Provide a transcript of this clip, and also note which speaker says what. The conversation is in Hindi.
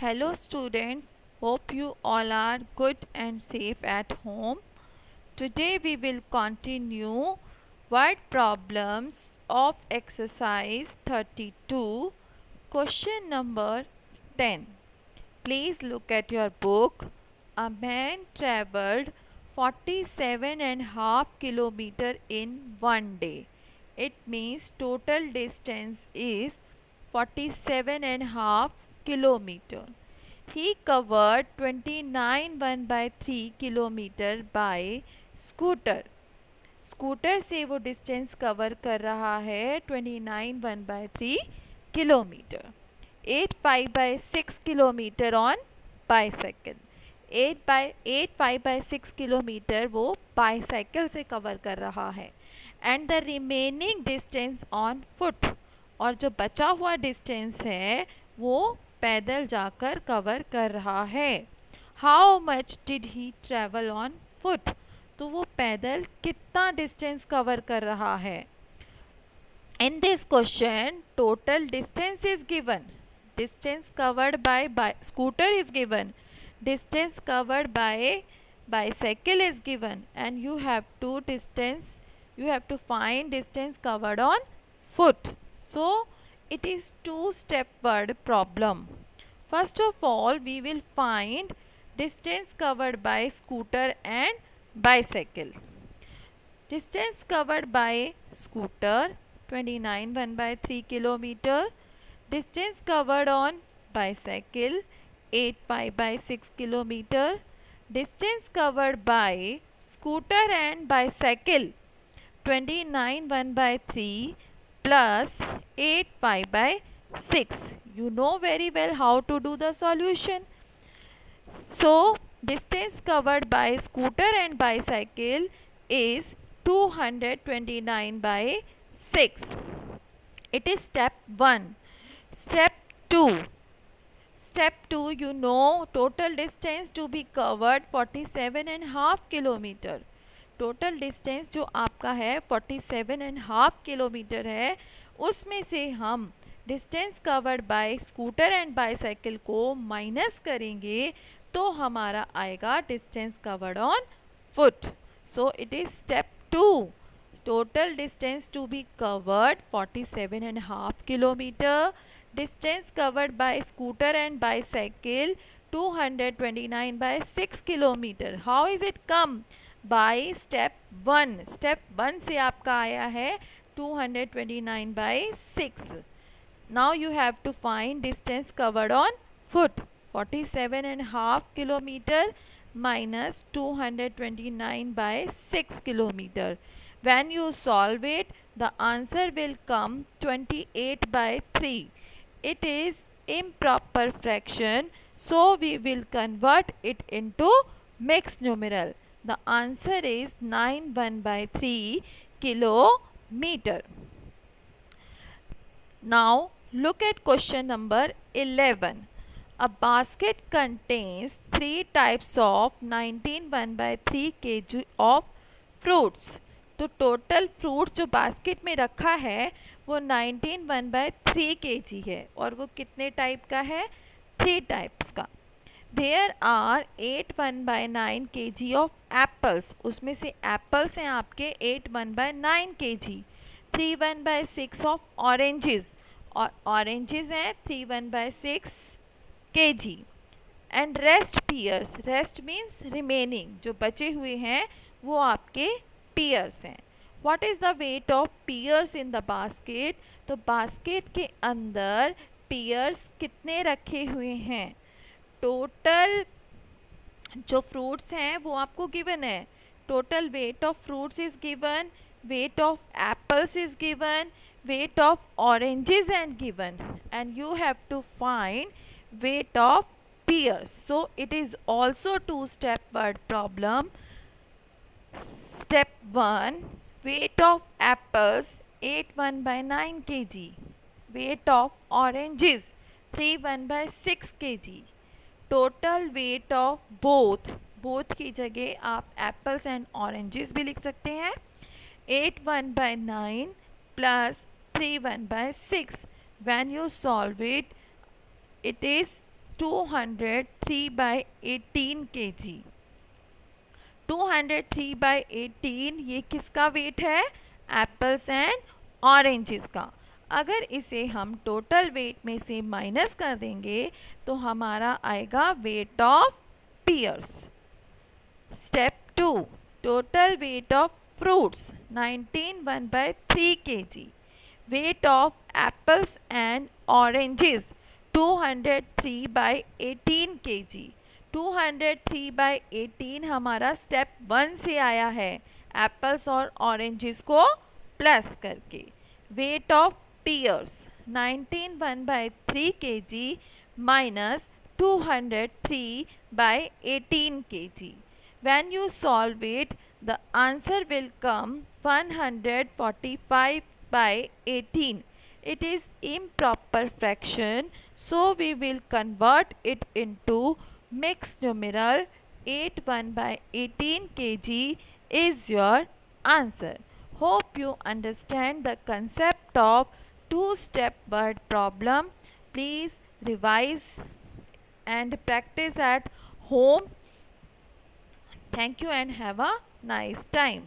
Speaker 1: Hello students, hope you all are good and safe at home. Today we will continue word problems of exercise 32, question number 10. Please look at your book. A man traveled 47 and half kilometer in one day. It means total distance is 47 and half kilometer. He covered 29 1 by 3 kilometer by scooter. Scooter scooter से वो डिस्टेंस कवर कर रहा है 29 one by three kilometre at five by six kilometre on bicycle at by at five by six kilometre वो बाईसाइकिल से कवर कर रहा है and the remaining distance on foot और जो बचा हुआ डिस्टेंस है वो पैदल जाकर कवर कर रहा है। How much did he travel on foot तो वो पैदल कितना डिस्टेंस कवर कर रहा है? In this question total distance is given distance covered by scooter is given distance covered by bicycle is given. And you have to distance, you have to find distance covered on foot. So, it is two step word problem. First of all we will find distance covered by scooter and bicycle. Distance covered by scooter 29 1 by 3 kilometer. Distance covered on bicycle 8 5 by 6 kilometer. Distance covered by scooter and bicycle 29 1 by 3 plus 8 5 by 6 you know very well how to do the solution so distance covered by scooter and bicycle is 229 by 6 it is step 1 step 2 step 2 you know total distance to be covered 47 and half kilometer total distance जो आपका है 47 एंड हाफ़ किलोमीटर है उसमें से हम distance covered by scooter and bicycle को माइनस करेंगे तो हमारा आएगा distance covered on foot. So it is step two total distance to be covered 47 and half kilometre distance covered by scooter and bicycle 229 by 6 kilometer. How is it come? By step 1 step 1 से आपका आया है 229 by 6 now you have to find distance covered on foot. 47 and half kilometer minus 229 by 6 kilometer. When you solve it the answer will come 28 by 3 it is improper fraction so we will convert it into mixed numeral. The answer is 9 1 by 3 kilometer. Now look at question number 11 a basket contains three types of 19 1 by 3 kg of fruits. तो टोटल फ्रूट जो बास्केट में रखा है, वो 19 वन बाय थ्री के जी है और वो कितने टाइप का है? थ्री टाइप्स का। There are eight one by nine K G of apples उसमें से एप्पल्स हैं आपके eight one by nine K G three one by six of oranges oranges हैं three one by six K G and rest pears rest means remaining जो बचे हुए हैं, वो आपके पियर्स हैं. What is the weight of pears in the basket तो बास्केट के अंदर पियर्स कितने रखे हुए हैं? टोटल जो फ्रूट्स हैं, वो आपको गिवन है. Total weight of fruits is given weight of apples is given weight of oranges and given and you have to find weight of pears so it is also two step word problem step 1 weight of apples 8 1 by 9 kg weight of oranges 3 1 by 6 kg total weight of both both की जगह आप एप्पल्स एंड ऑरेंजेस भी लिख सकते हैं 8 1 by 9 plus 3 1 by 6 when you solve it it is 203 by 18 kg. 203 by 18 ये किसका वेट है? एप्पल्स एंड ऑरेंजेस का। अगर इसे हम टोटल वेट में से माइनस कर देंगे तो हमारा आएगा weight of pears step two total weight of fruits 19 1 by 3 kg weight of apples and oranges 203 by 18 kg 203 by 18 हमारा स्टेप वन से आया है एप्पल्स और ऑरेंजेस को प्लस करके weight of pears 19 1 by 3 kg minus 203 by 18 kg when you solve it the answer will come 145 by 18. It is improper fraction so we will convert it into mixed numeral 8 1 by 18 kg is your answer. Hope you understand the concept of two-step word problem. Please revise and practice at home. Thank you and have a nice time.